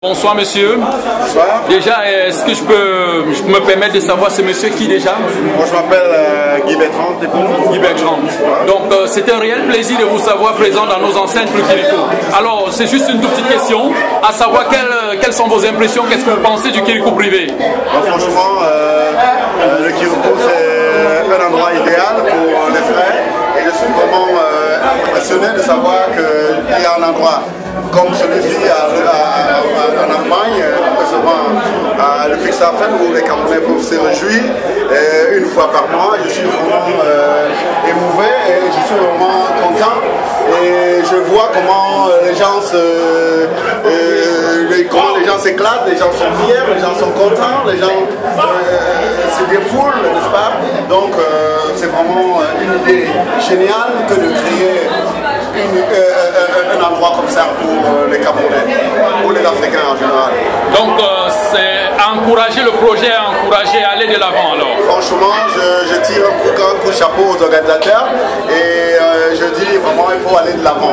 Bonsoir monsieur. Bonsoir. Déjà, est-ce que je peux, je me permettre de savoir c'est monsieur qui déjà? Moi je m'appelle euh, Guy Bertrand, Guy Bertrand. Donc euh, c'est un réel plaisir de vous savoir présent dans nos enceintes Kirikou. Alors c'est juste une toute petite question, à savoir quelles, quelles sont vos impressions, qu'est-ce que vous pensez du Kirikou privé? Bah, Franchement, euh, le Kiriko c'est un endroit idéal pour les frères et je suis vraiment impressionné de savoir qu'il y a un endroit comme celui-ci à- à- à- en Allemagne, euh, précisément à le Fixhafen où les Camerounais peuvent se réjouir euh, une fois par mois. Je suis vraiment euh, émouvé et je suis vraiment content et je vois comment euh, les gens se, les, gens s'éclatent, les gens sont fiers, les gens sont contents, les gens se défoulent, n'est-ce pas? Donc c'est vraiment une idée géniale que de créer un endroit comme ça pour les Camerounais, pour les Africains en général. Donc c'est encourager le projet, encourager à aller de l'avant alors. Franchement, je, je tire un coup, un coup de chapeau aux organisateurs et euh, je dis vraiment il faut aller de l'avant.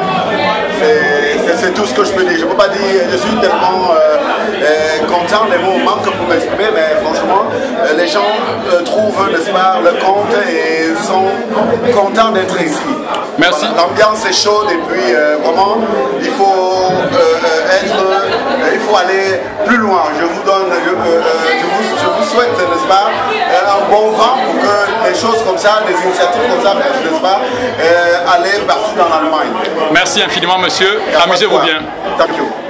C'est- tout ce que je peux dire. Je ne peux pas dire, je suis tellement euh, euh, content, les mots manquent pour m'exprimer, mais franchement, les gens trouvent, n'est-ce pas, le compte et sont contents d'être ici. Merci. L'ambiance est chaude et puis vraiment, il faut loin. Je vous donne, je, euh, euh, je vous, je vous souhaite, n'est-ce pas, euh, un bon vent pour que les choses comme ça, des initiatives comme ça, n'est-ce pas, euh, aller partout dans l'Allemagne. Merci infiniment monsieur, amusez-vous bien. Thank you.